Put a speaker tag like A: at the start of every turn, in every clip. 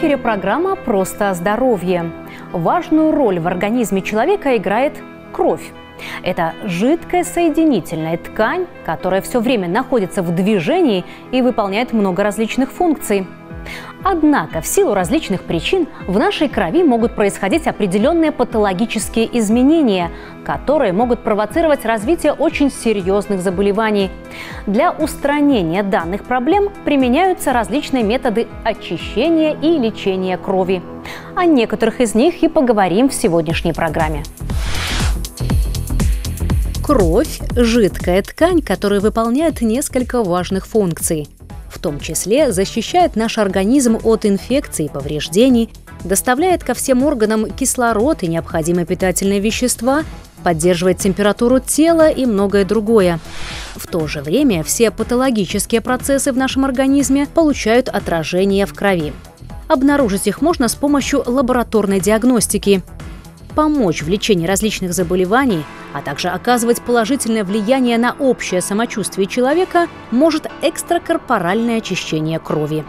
A: Эфире программа «Просто о здоровье». Важную роль в организме человека играет кровь. Это жидкая соединительная ткань, которая все время находится в движении и выполняет много различных функций – Однако в силу различных причин в нашей крови могут происходить определенные патологические изменения, которые могут провоцировать развитие очень серьезных заболеваний. Для устранения данных проблем применяются различные методы очищения и лечения крови. О некоторых из них и поговорим в сегодняшней программе. Кровь – жидкая ткань, которая выполняет несколько важных функций – в том числе защищает наш организм от инфекций и повреждений, доставляет ко всем органам кислород и необходимые питательные вещества, поддерживает температуру тела и многое другое. В то же время все патологические процессы в нашем организме получают отражение в крови. Обнаружить их можно с помощью лабораторной диагностики – помочь в лечении различных заболеваний, а также оказывать положительное влияние на общее самочувствие человека, может экстракорпоральное очищение крови.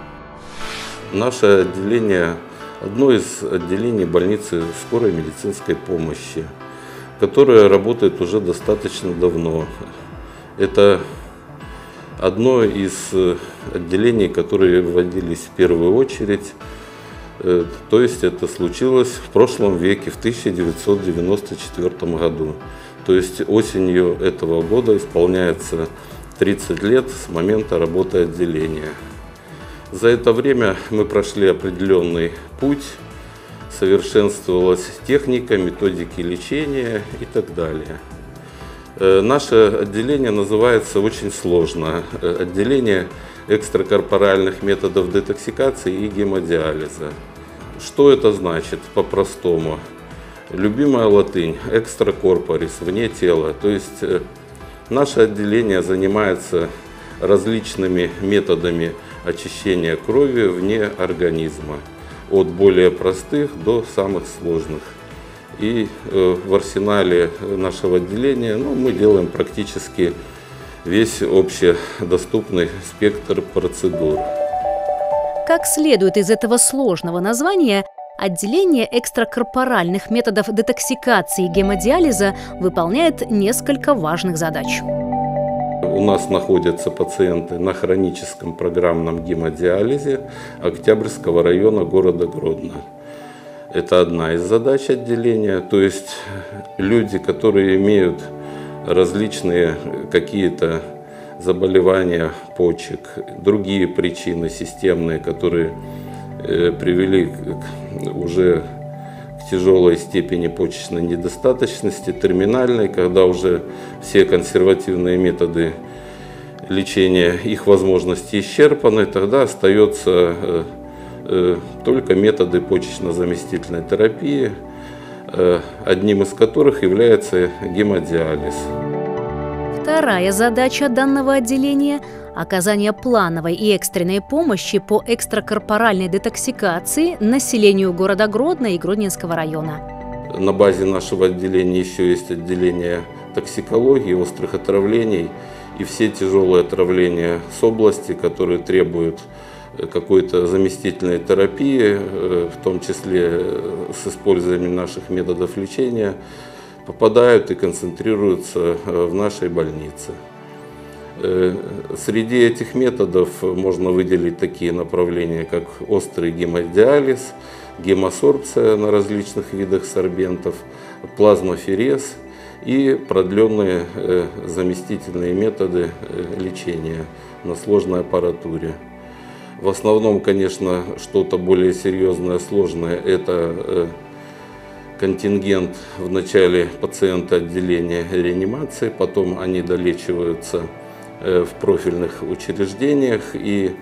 B: Наше отделение – одно из отделений больницы скорой медицинской помощи, которое работает уже достаточно давно. Это одно из отделений, которые вводились в первую очередь – то есть это случилось в прошлом веке, в 1994 году. То есть осенью этого года исполняется 30 лет с момента работы отделения. За это время мы прошли определенный путь, совершенствовалась техника, методики лечения и так далее. Э, наше отделение называется очень сложно. Э, отделение экстракорпоральных методов детоксикации и гемодиализа. Что это значит по-простому? Любимая латынь – экстракорпорис, вне тела. То есть э, наше отделение занимается различными методами очищения крови вне организма. От более простых до самых сложных. И э, в арсенале нашего отделения ну, мы делаем практически весь общедоступный спектр процедур.
A: Как следует из этого сложного названия, отделение экстракорпоральных методов детоксикации гемодиализа выполняет несколько важных задач.
B: У нас находятся пациенты на хроническом программном гемодиализе Октябрьского района города Гродно. Это одна из задач отделения, то есть люди, которые имеют различные какие-то заболевания почек, другие причины системные, которые э, привели к, уже к тяжелой степени почечной недостаточности, терминальной, когда уже все консервативные методы лечения, их возможности исчерпаны, тогда остается э, э, только методы почечно-заместительной терапии, одним из которых является гемодиализ.
A: Вторая задача данного отделения – оказание плановой и экстренной помощи по экстракорпоральной детоксикации населению города Гродно и Гродненского района.
B: На базе нашего отделения еще есть отделение токсикологии, острых отравлений и все тяжелые отравления с области, которые требуют э, какой-то заместительной терапии, э, в том числе э, с использованием наших методов лечения – попадают и концентрируются э, в нашей больнице. Э, среди этих методов можно выделить такие направления, как острый гемодиализ, гемосорбция на различных видах сорбентов, плазмоферез и продленные э, заместительные методы лечения на сложной аппаратуре. В основном, конечно, что-то более серьезное, сложное – это контингент в начале пациента отделения реанимации, потом они долечиваются э, в профильных учреждениях и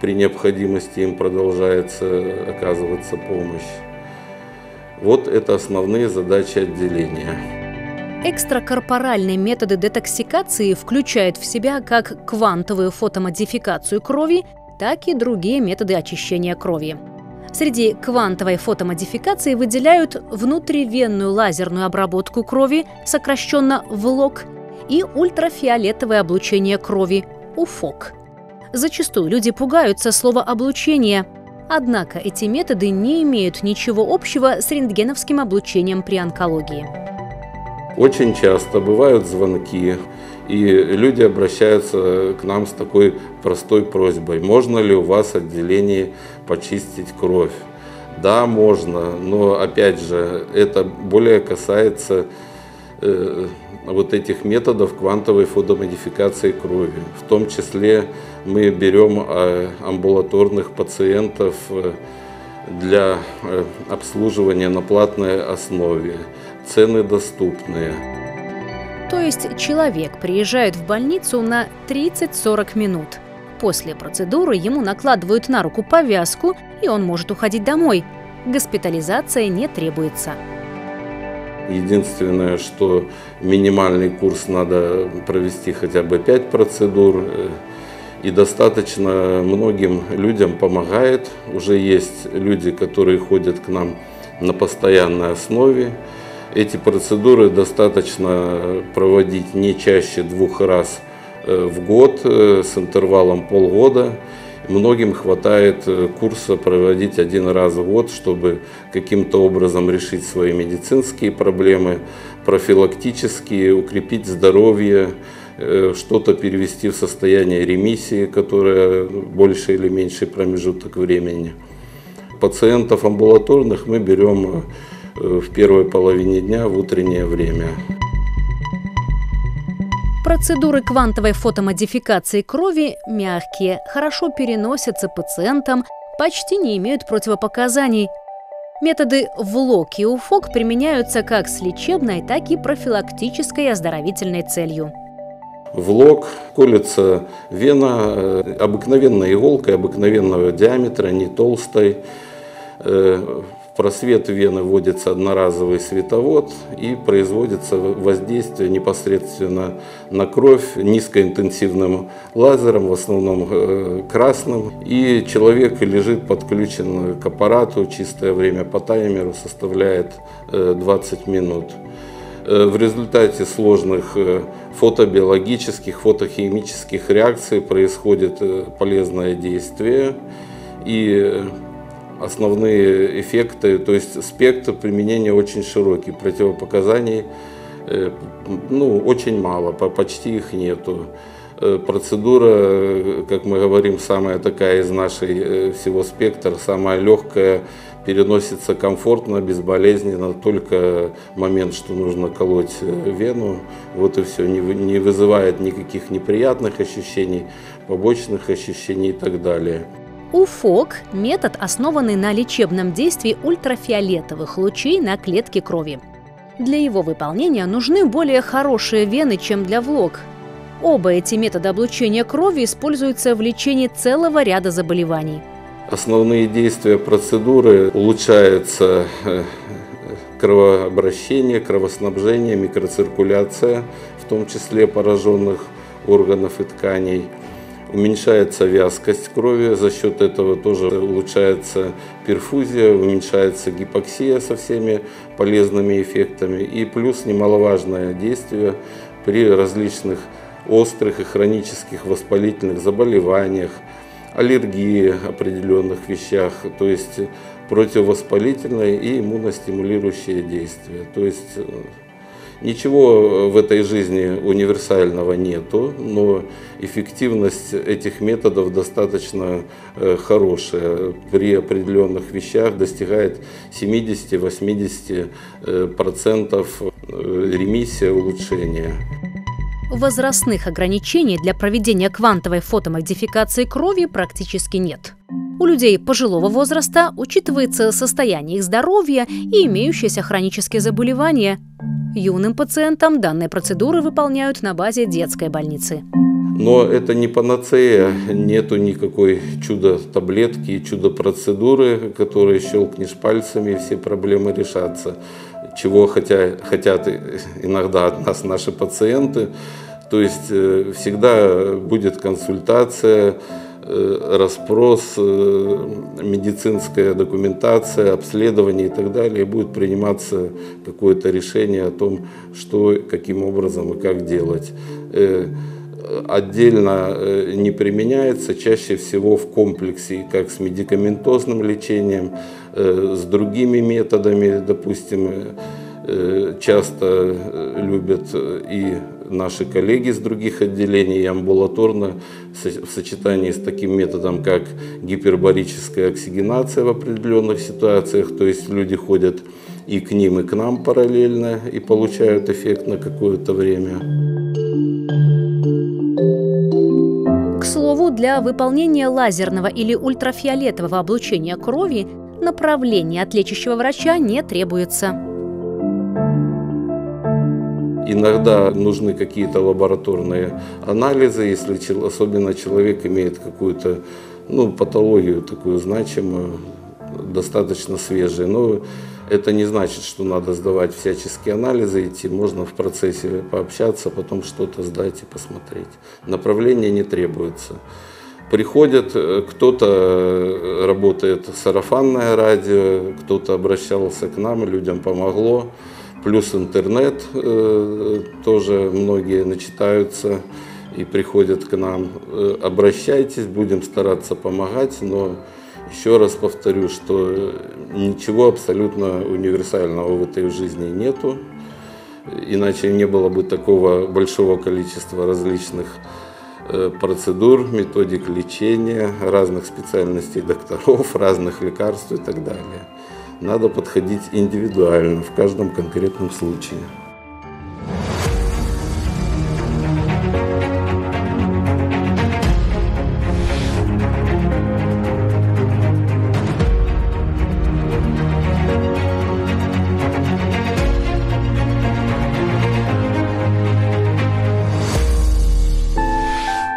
B: при необходимости им продолжается оказываться помощь. Вот это основные задачи отделения.
A: Экстракорпоральные методы детоксикации включают в себя как квантовую фотомодификацию крови, так и другие методы очищения крови. Среди квантовой фотомодификации выделяют внутривенную лазерную обработку крови, сокращенно ВЛОК, и ультрафиолетовое облучение крови, УФОК. Зачастую люди пугаются слова «облучение», Однако эти методы не имеют ничего общего с рентгеновским облучением при онкологии.
B: Очень часто бывают звонки, и люди обращаются к нам с такой простой просьбой. Можно ли у вас отделение почистить кровь? Да, можно, но опять же, это более касается э, вот этих методов квантовой фотомодификации крови. В том числе мы берем э, амбулаторных пациентов э, для э, обслуживания на платной основе. Цены доступные.
A: То есть человек приезжает в больницу на 30-40 минут. После процедуры ему накладывают на руку повязку, и он может уходить домой. Госпитализация не требуется.
B: Единственное, что минимальный курс надо провести хотя бы 5 процедур. И достаточно многим людям помогает. Уже есть люди, которые ходят к нам на постоянной основе. Эти процедуры достаточно проводить не чаще двух раз э, в год э, с интервалом полгода. Многим хватает э, курса проводить один раз в год, чтобы каким-то образом решить свои медицинские проблемы, профилактические, укрепить здоровье, что-то перевести в состояние ремиссии, которое больше или меньший промежуток времени. Пациентов амбулаторных мы берем в первой половине дня в утреннее время.
A: Процедуры квантовой фотомодификации крови мягкие, хорошо переносятся пациентам, почти не имеют противопоказаний. Методы ВЛОК и УФОК применяются как с лечебной, так и профилактической оздоровительной целью.
B: ВЛОК колется вена э, обыкновенной иголкой, обыкновенного диаметра, не толстой. В просвет вены вводится одноразовый световод и производится воздействие непосредственно на кровь низкоинтенсивным лазером, в основном э, красным. И человек лежит подключен к аппарату, чистое время по таймеру составляет 20 э, минут. Э, в результате сложных фотобиологических, фотохимических реакций происходит полезное действие. И основные эффекты, то есть спектр применения очень широкий, противопоказаний э, ну, очень мало, почти их нету. Э, процедура, как мы говорим, самая такая из нашей э, всего спектра, самая легкая, переносится комфортно, безболезненно, только момент, что нужно колоть вену, вот и все, не вызывает никаких неприятных ощущений, побочных ощущений и так далее.
A: УФОК – метод, основанный на лечебном действии ультрафиолетовых лучей на клетки крови. Для его выполнения нужны более хорошие вены, чем для ВЛОК. Оба эти метода облучения крови используются в лечении целого ряда заболеваний.
B: Основные действия процедуры улучшаются э, кровообращение, кровоснабжение, микроциркуляция, в том числе пораженных органов и тканей – уменьшается вязкость крови, за счет этого тоже улучшается перфузия, уменьшается гипоксия со всеми полезными эффектами. И плюс немаловажное действие при различных острых и хронических воспалительных заболеваниях, аллергии определенных вещах, то есть противовоспалительное и иммуностимулирующее действие. То есть Ничего в этой жизни универсального нету, но эффективность этих методов достаточно э, хорошая. При определенных вещах достигает 70-80% э, ремиссия, улучшения.
A: Возрастных ограничений для проведения квантовой фотомодификации крови практически нет. У людей пожилого возраста учитывается состояние их здоровья и имеющиеся хронические заболевания – Юным пациентам данные процедуры выполняют на базе детской больницы.
B: Но это не панацея, нету никакой чудо-таблетки, чудо-процедуры, которые щелкнешь пальцами, и все проблемы решатся. Чего хотя, хотят иногда от нас наши пациенты. То есть э, всегда будет консультация, расспрос, э, медицинская документация, обследование и так далее, и будет приниматься какое-то решение о том, что, каким образом и как делать. Э, отдельно э, не применяется, чаще всего в комплексе, как с медикаментозным лечением, э, с другими методами, допустим, э, часто любят и наши коллеги с других отделений амбулаторно в сочетании с таким методом, как гипербарическая оксигенация в определенных ситуациях, то есть люди ходят и к ним, и к нам параллельно и получают эффект на какое-то время.
A: К слову, для выполнения лазерного или ультрафиолетового облучения крови направление от лечащего врача не требуется.
B: Иногда нужны какие-то лабораторные анализы, если особенно человек имеет какую-то ну, патологию такую значимую, достаточно свежую. Но это не значит, что надо сдавать всяческие анализы, идти. Можно в процессе пообщаться, потом что-то сдать и посмотреть. Направление не требуется. Приходят, э, кто-то э, работает сарафанное радио, кто-то обращался к нам, людям помогло. Плюс интернет, э, тоже многие начитаются и приходят к нам. Обращайтесь, будем стараться помогать, но еще раз повторю, что ничего абсолютно универсального в этой жизни нету, иначе не было бы такого большого количества различных э, процедур, методик лечения, разных специальностей докторов, разных лекарств и так далее. Надо подходить индивидуально в каждом конкретном случае.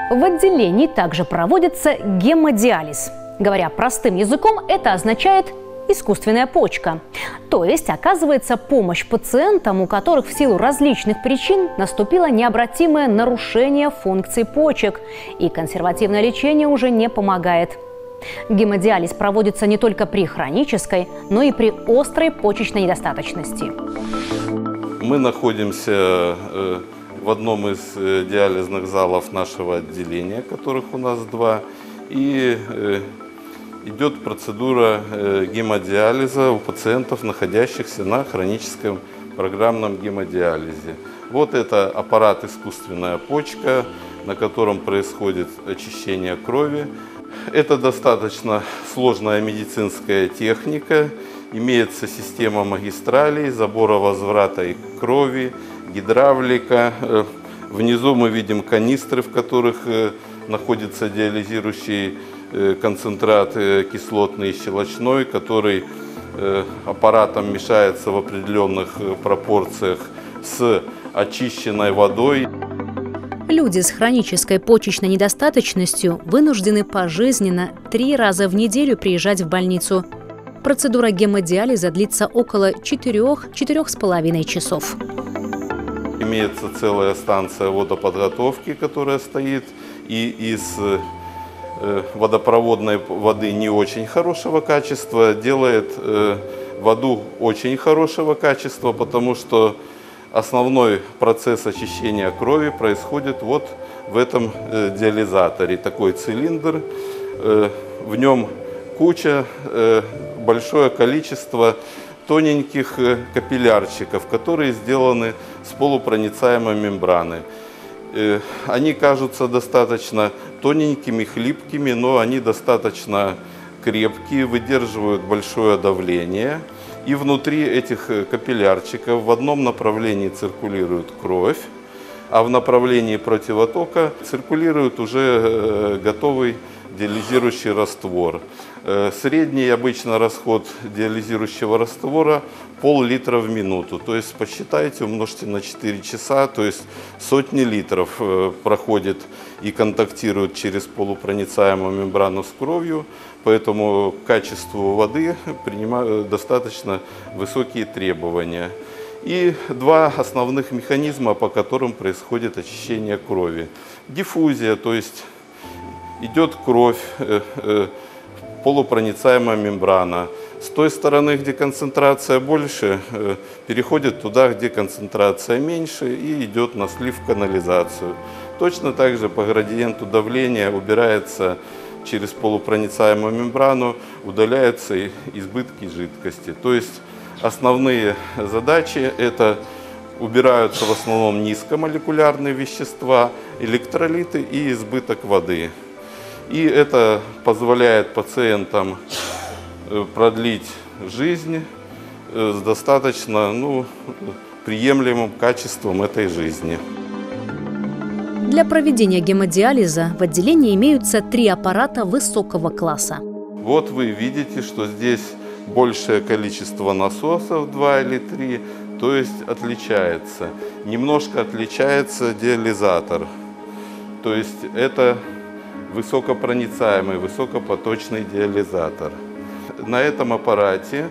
A: В отделении также проводится гемодиализ. Говоря простым языком, это означает искусственная почка. То есть оказывается помощь пациентам, у которых в силу различных причин наступило необратимое нарушение функции почек, и консервативное лечение уже не помогает. Гемодиализ проводится не только при хронической, но и при острой почечной недостаточности.
B: Мы находимся э, в одном из э, диализных залов нашего отделения, которых у нас два, и э, идет процедура э, гемодиализа у пациентов, находящихся на хроническом программном гемодиализе. Вот это аппарат искусственная почка, на котором происходит очищение крови. Это достаточно сложная медицинская техника. Имеется система магистралей, забора возврата и крови, гидравлика. Э, внизу мы видим канистры, в которых э, находится диализирующий концентрат кислотный и щелочной, который аппаратом мешается в определенных пропорциях с очищенной водой.
A: Люди с хронической почечной недостаточностью вынуждены пожизненно три раза в неделю приезжать в больницу. Процедура гемодиализа длится около 4-4,5 часов.
B: Имеется целая станция водоподготовки, которая стоит, и из э, водопроводной воды не очень хорошего качества делает э, воду очень хорошего качества, потому что основной процесс очищения крови происходит вот в этом э, диализаторе. Такой цилиндр, в нем куча, большое количество тоненьких э, капиллярчиков, которые сделаны с полупроницаемой мембраны. Э, они кажутся достаточно тоненькими, хлипкими, но они достаточно крепкие, выдерживают большое давление. И внутри этих э, капиллярчиков в одном направлении циркулирует кровь, а в направлении противотока циркулирует уже готовый диализирующий раствор. Э, средний обычно расход диализирующего раствора пол-литра в минуту. То есть посчитайте, умножьте на 4 часа, то есть сотни литров э, проходит и контактирует через полупроницаемую мембрану с кровью. Поэтому к качеству воды принимают достаточно высокие требования. И два основных механизма, по которым происходит очищение крови. Диффузия, то есть идет кровь, э, полупроницаемая мембрана. С той стороны, где концентрация больше, э, переходит туда, где концентрация меньше и идет на слив канализацию. Точно так же по градиенту давления убирается через полупроницаемую мембрану, удаляются избытки жидкости. То есть основные задачи это убираются в основном низкомолекулярные вещества, электролиты и избыток воды. И это позволяет пациентам э, продлить жизнь э, с достаточно ну, приемлемым качеством этой жизни.
A: Для проведения гемодиализа в отделении имеются три аппарата высокого класса.
B: Вот вы видите, что здесь большее количество насосов, 2 или 3, то есть отличается. Немножко отличается диализатор. То есть это высокопроницаемый, высокопоточный диализатор. На этом аппарате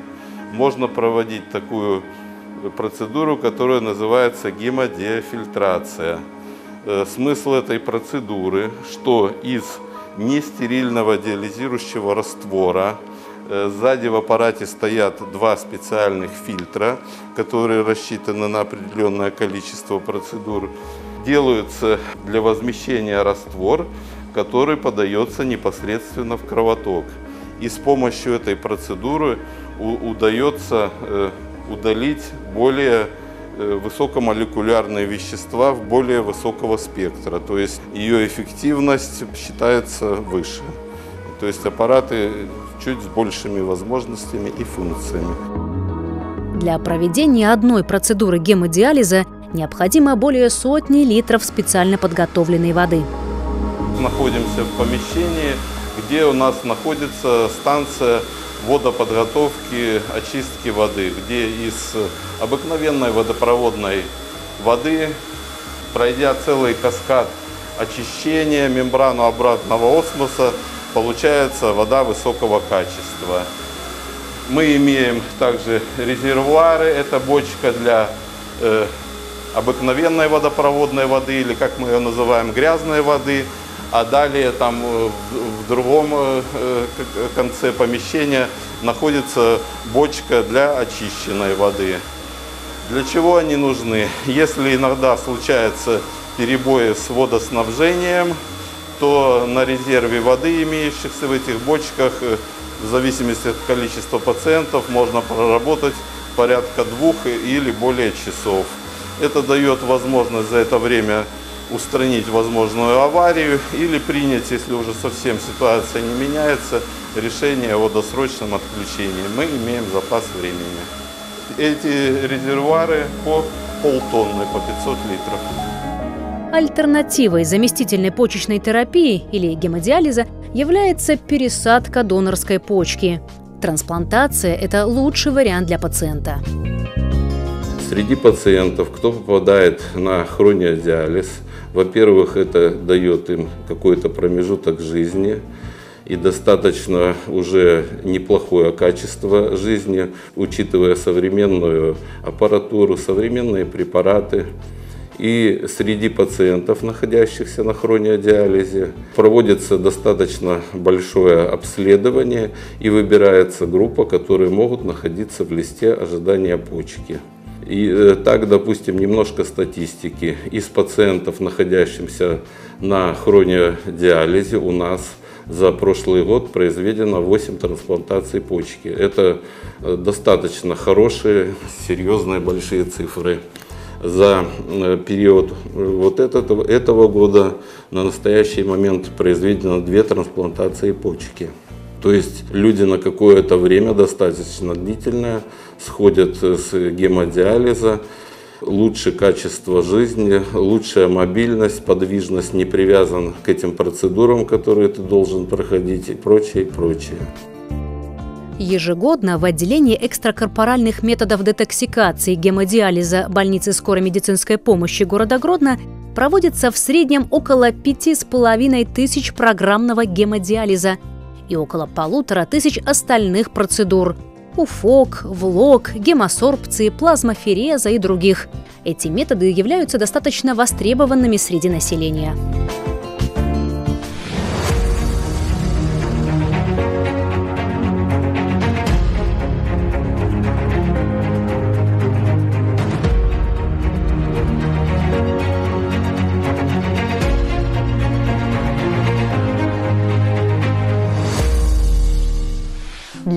B: можно проводить такую процедуру, которая называется гемодиафильтрация. Э, смысл этой процедуры, что из нестерильного диализирующего раствора Э, сзади в аппарате стоят два специальных фильтра, которые рассчитаны на определенное количество процедур. Делаются для возмещения раствор, который подается непосредственно в кровоток. И с помощью этой процедуры удается э, удалить более э, высокомолекулярные вещества в более высокого спектра. То есть ее эффективность считается выше. То есть аппараты чуть с большими возможностями и функциями.
A: Для проведения одной процедуры гемодиализа необходимо более сотни литров специально подготовленной воды.
B: Находимся в помещении, где у нас находится станция водоподготовки, очистки воды, где из обыкновенной водопроводной воды, пройдя целый каскад очищения, мембрану обратного осмоса, получается вода высокого качества. Мы имеем также резервуары, это бочка для э, обыкновенной водопроводной воды, или как мы ее называем, грязной воды, а далее там э, в другом э, э, конце помещения находится бочка для очищенной воды. Для чего они нужны? Если иногда случаются перебои с водоснабжением, то на резерве воды, имеющихся в этих бочках, в зависимости от количества пациентов, можно проработать порядка двух или более часов. Это дает возможность за это время устранить возможную аварию или принять, если уже совсем ситуация не меняется, решение о досрочном отключении. Мы имеем запас времени. Эти резервуары по полтонны, по 500 литров.
A: Альтернативой заместительной почечной терапии или гемодиализа является пересадка донорской почки. Трансплантация – это лучший вариант для пациента.
B: Среди пациентов, кто попадает на хрониодиализ, во-первых, это дает им какой-то промежуток жизни и достаточно уже неплохое качество жизни, учитывая современную аппаратуру, современные препараты. И среди пациентов, находящихся на хрониодиализе, проводится достаточно большое обследование и выбирается группа, которые могут находиться в листе ожидания почки. И э, так, допустим, немножко статистики. Из пациентов, находящихся на хрониодиализе, у нас за прошлый год произведено 8 трансплантаций почки. Это э, достаточно хорошие, серьезные, большие цифры за э, период вот этого, этого года на настоящий момент произведено две трансплантации почки. То есть люди на какое-то время достаточно длительное сходят с гемодиализа, лучше качество жизни, лучшая мобильность, подвижность, не привязан к этим процедурам, которые ты должен проходить и прочее, и прочее.
A: Ежегодно в отделении экстракорпоральных методов детоксикации гемодиализа больницы скорой медицинской помощи города Гродно проводится в среднем около пяти с половиной тысяч программного гемодиализа и около полутора тысяч остальных процедур – УФОК, ВЛОК, гемосорбции, плазмофереза и других. Эти методы являются достаточно востребованными среди населения.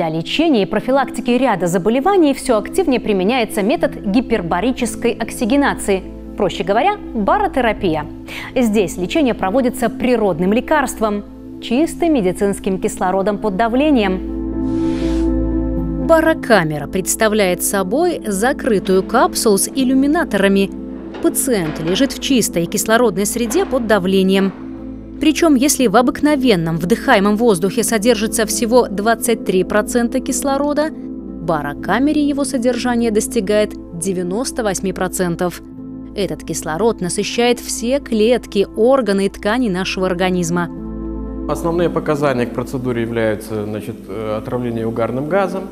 A: Для лечения и профилактики ряда заболеваний все активнее применяется метод гипербарической оксигенации, проще говоря, баротерапия. Здесь лечение проводится природным лекарством, чистым медицинским кислородом под давлением. Барокамера представляет собой закрытую капсулу с иллюминаторами. Пациент лежит в чистой кислородной среде под давлением. Причем, если в обыкновенном вдыхаемом воздухе содержится всего 23% кислорода, в барокамере его содержание достигает 98%. Этот кислород насыщает все клетки, органы и ткани нашего организма.
C: Основные показания к процедуре являются значит, э, отравление угарным газом,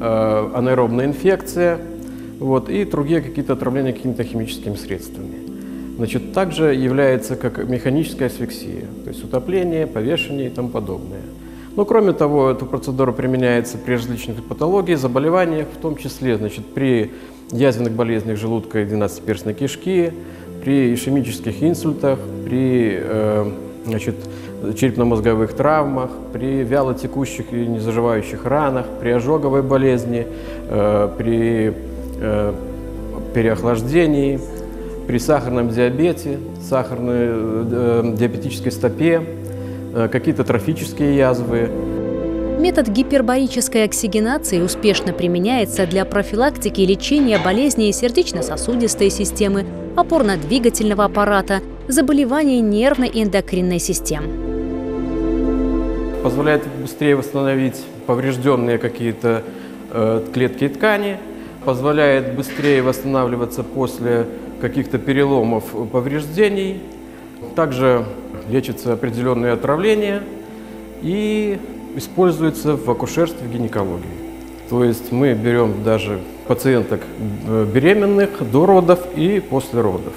C: э, анаэробная инфекция вот, и другие какие-то отравления какими-то химическими средствами. Значит, также является как механическая асфиксия, то есть утопление, повешение и тому подобное. Но кроме того, эта процедура применяется при различных патологиях, заболеваниях, в том числе значит, при язвенных болезнях желудка и двенадцатиперстной кишки, при ишемических инсультах, при э, значит, черепно-мозговых травмах, при вялотекущих и незаживающих ранах, при ожоговой болезни, э, при э, переохлаждении, при сахарном диабете, сахарной э, диабетической стопе, э, какие-то трофические язвы.
A: Метод гипербарической оксигенации успешно применяется для профилактики и лечения болезней сердечно-сосудистой системы, опорно-двигательного аппарата, заболеваний нервной и эндокринной систем.
C: Позволяет быстрее восстановить поврежденные какие-то э, клетки и ткани, позволяет быстрее восстанавливаться после каких-то переломов, повреждений. Также лечатся определенные отравления и используется в акушерстве, в гинекологии. То есть мы берем даже пациенток э, беременных до родов и после родов.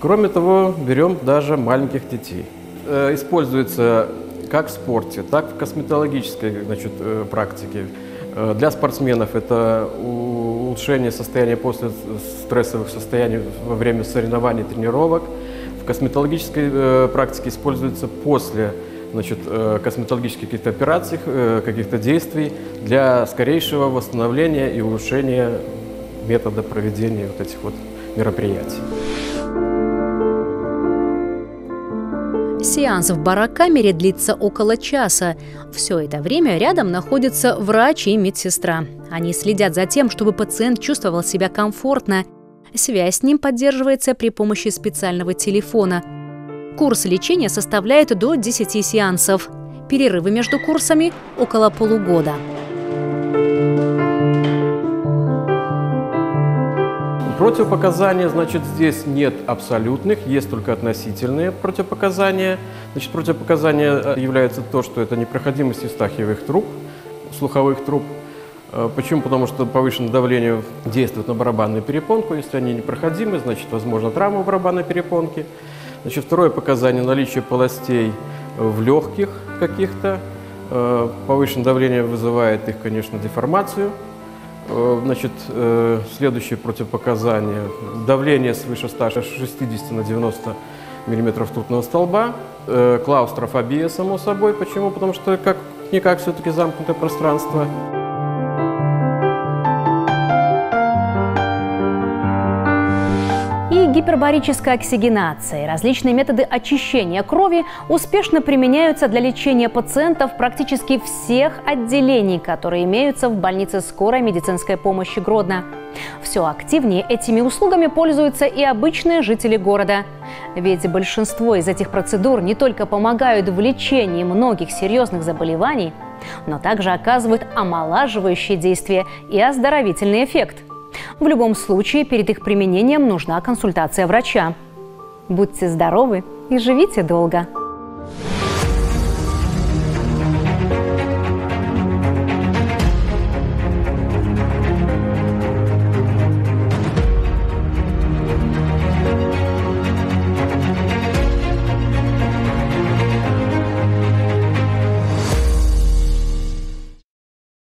C: Кроме того, берем даже маленьких детей. Э, используется как в спорте, так и в косметологической значит, э, практике. Для спортсменов это улучшение состояния после стрессовых состояний во время соревнований, тренировок. В косметологической э, практике используется после значит, э, косметологических каких-то операций, э, каких-то действий для скорейшего восстановления и улучшения метода проведения вот этих вот мероприятий.
A: Сеанс в барокамере длится около часа. Все это время рядом находятся врач и медсестра. Они следят за тем, чтобы пациент чувствовал себя комфортно. Связь с ним поддерживается при помощи специального телефона. Курс лечения составляет до 10 сеансов. Перерывы между курсами – около полугода.
C: Противопоказания, значит, здесь нет абсолютных, есть только относительные противопоказания. Значит, противопоказания э, являются то, что это непроходимость евстахиевых труб, слуховых труб. Э, почему? Потому что повышенное давление действует на барабанную перепонку. Если они непроходимы, значит, возможно травма барабанной перепонки. Значит, второе показание – наличие полостей в легких каких-то. Э, повышенное давление вызывает их, конечно, деформацию. Э, значит, э, следующее противопоказание. Давление свыше 160 на 90 миллиметров трутного столба. Э, клаустрофобия, само собой. Почему? Потому что как-никак все-таки замкнутое пространство.
A: Гипербарическая оксигенация и различные методы очищения крови успешно применяются для лечения пациентов практически всех отделений, которые имеются в больнице скорой медицинской помощи Гродно. Все активнее этими услугами пользуются и обычные жители города. Ведь большинство из этих процедур не только помогают в лечении многих серьезных заболеваний, но также оказывают омолаживающее действие и оздоровительный эффект – в любом случае, перед их применением нужна консультация врача. Будьте здоровы и живите долго!